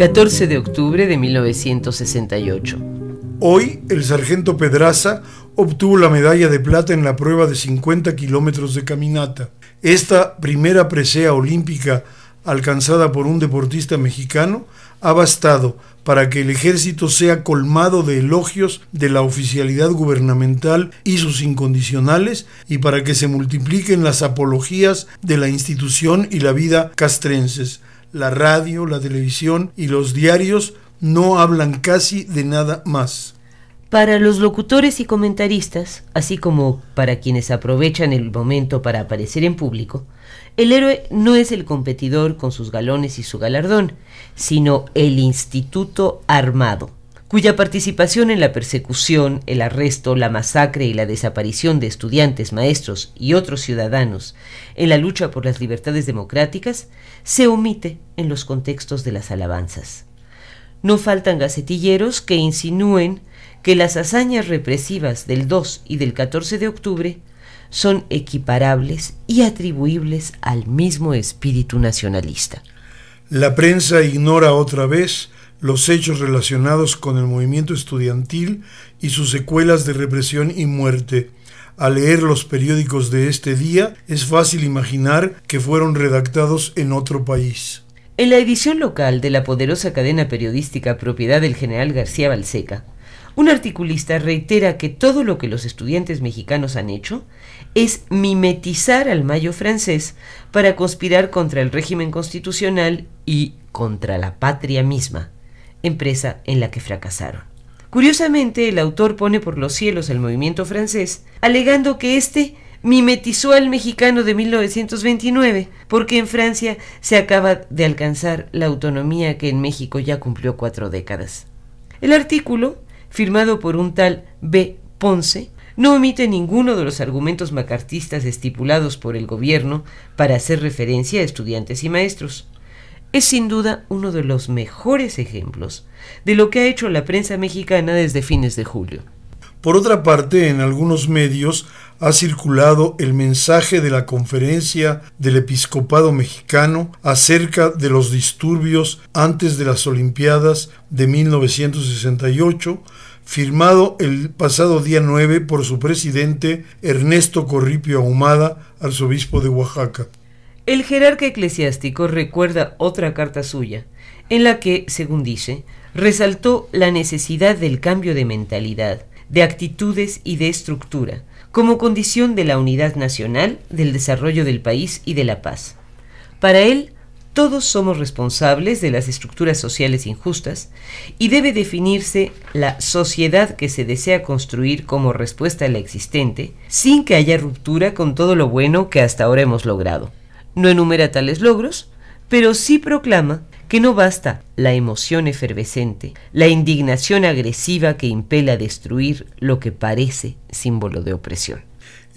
14 de octubre de 1968. Hoy el sargento Pedraza obtuvo la medalla de plata en la prueba de 50 kilómetros de caminata. Esta primera presea olímpica alcanzada por un deportista mexicano ha bastado para que el ejército sea colmado de elogios de la oficialidad gubernamental y sus incondicionales y para que se multipliquen las apologías de la institución y la vida castrenses. La radio, la televisión y los diarios no hablan casi de nada más. Para los locutores y comentaristas, así como para quienes aprovechan el momento para aparecer en público, el héroe no es el competidor con sus galones y su galardón, sino el instituto armado, cuya participación en la persecución, el arresto, la masacre y la desaparición de estudiantes, maestros y otros ciudadanos en la lucha por las libertades democráticas se omite en los contextos de las alabanzas. No faltan gacetilleros que insinúen que las hazañas represivas del 2 y del 14 de octubre son equiparables y atribuibles al mismo espíritu nacionalista. La prensa ignora otra vez los hechos relacionados con el movimiento estudiantil y sus secuelas de represión y muerte. Al leer los periódicos de este día es fácil imaginar que fueron redactados en otro país. En la edición local de la poderosa cadena periodística propiedad del general García Balseca, un articulista reitera que todo lo que los estudiantes mexicanos han hecho es mimetizar al mayo francés para conspirar contra el régimen constitucional y contra la patria misma, empresa en la que fracasaron. Curiosamente, el autor pone por los cielos al movimiento francés, alegando que éste mimetizó al mexicano de 1929, porque en Francia se acaba de alcanzar la autonomía que en México ya cumplió cuatro décadas. El artículo firmado por un tal B. Ponce, no omite ninguno de los argumentos macartistas estipulados por el gobierno para hacer referencia a estudiantes y maestros. Es sin duda uno de los mejores ejemplos de lo que ha hecho la prensa mexicana desde fines de julio. Por otra parte, en algunos medios ha circulado el mensaje de la conferencia del episcopado mexicano acerca de los disturbios antes de las Olimpiadas de 1968, firmado el pasado día 9 por su presidente Ernesto Corripio Ahumada, arzobispo de Oaxaca. El jerarca eclesiástico recuerda otra carta suya, en la que, según dice, resaltó la necesidad del cambio de mentalidad, de actitudes y de estructura, como condición de la unidad nacional, del desarrollo del país y de la paz. Para él, todos somos responsables de las estructuras sociales injustas y debe definirse la sociedad que se desea construir como respuesta a la existente, sin que haya ruptura con todo lo bueno que hasta ahora hemos logrado. No enumera tales logros, pero sí proclama que no basta la emoción efervescente, la indignación agresiva que impela a destruir lo que parece símbolo de opresión.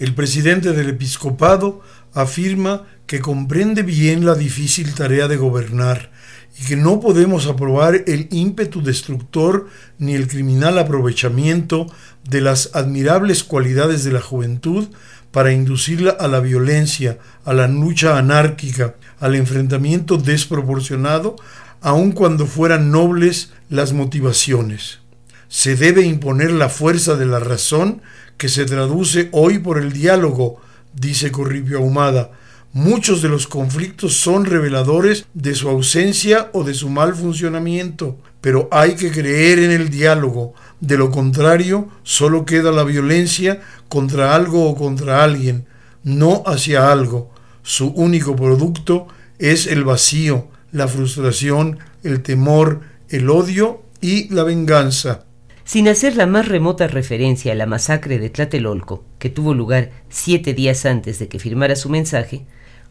El presidente del episcopado afirma que comprende bien la difícil tarea de gobernar y que no podemos aprobar el ímpetu destructor ni el criminal aprovechamiento de las admirables cualidades de la juventud para inducirla a la violencia, a la lucha anárquica, al enfrentamiento desproporcionado, aun cuando fueran nobles las motivaciones. Se debe imponer la fuerza de la razón que se traduce hoy por el diálogo, dice Corripio Ahumada. Muchos de los conflictos son reveladores de su ausencia o de su mal funcionamiento, pero hay que creer en el diálogo, de lo contrario, solo queda la violencia contra algo o contra alguien, no hacia algo. Su único producto es el vacío, la frustración, el temor, el odio y la venganza. Sin hacer la más remota referencia a la masacre de Tlatelolco, que tuvo lugar siete días antes de que firmara su mensaje,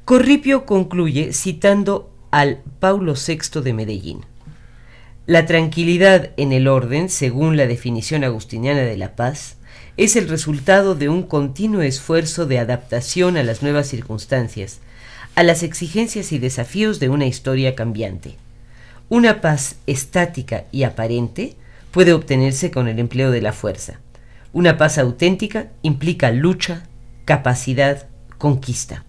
Corripio concluye citando al Paulo VI de Medellín. La tranquilidad en el orden, según la definición agustiniana de la paz, es el resultado de un continuo esfuerzo de adaptación a las nuevas circunstancias, a las exigencias y desafíos de una historia cambiante. Una paz estática y aparente puede obtenerse con el empleo de la fuerza. Una paz auténtica implica lucha, capacidad, conquista.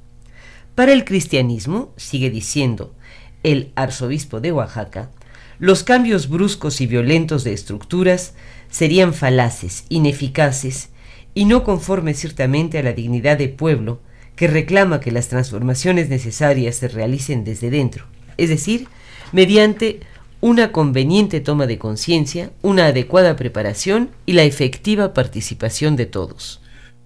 Para el cristianismo, sigue diciendo el arzobispo de Oaxaca, los cambios bruscos y violentos de estructuras serían falaces, ineficaces y no conformes ciertamente a la dignidad de pueblo que reclama que las transformaciones necesarias se realicen desde dentro, es decir, mediante una conveniente toma de conciencia, una adecuada preparación y la efectiva participación de todos.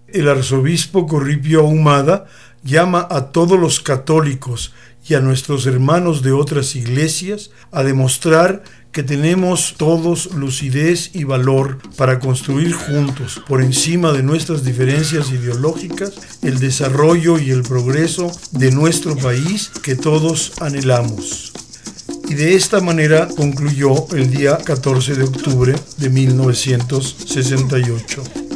El arzobispo Corripio Ahumada llama a todos los católicos y a nuestros hermanos de otras iglesias a demostrar que tenemos todos lucidez y valor para construir juntos, por encima de nuestras diferencias ideológicas, el desarrollo y el progreso de nuestro país que todos anhelamos. Y de esta manera concluyó el día 14 de octubre de 1968.